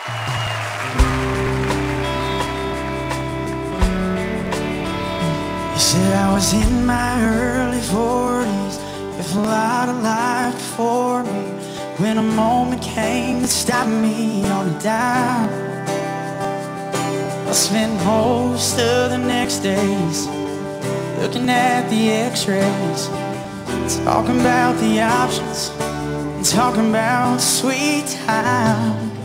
You said I was in my early 40s with a lot of life before me. When a moment came that stopped me on a dime, I spent most of the next days looking at the x-rays, talking about the options, talking about sweet time.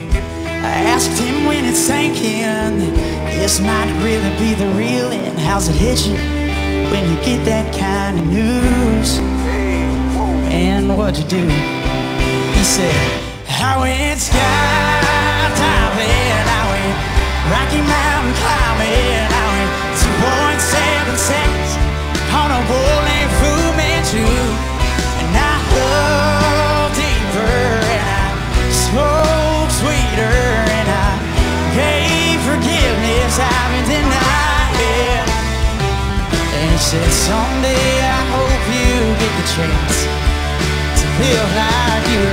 I asked him when it sank in this might really be the real end. How's it hit you when you get that kind of news? And what'd you do? He said, I went skydiving, he said, someday I hope you get the chance to live like you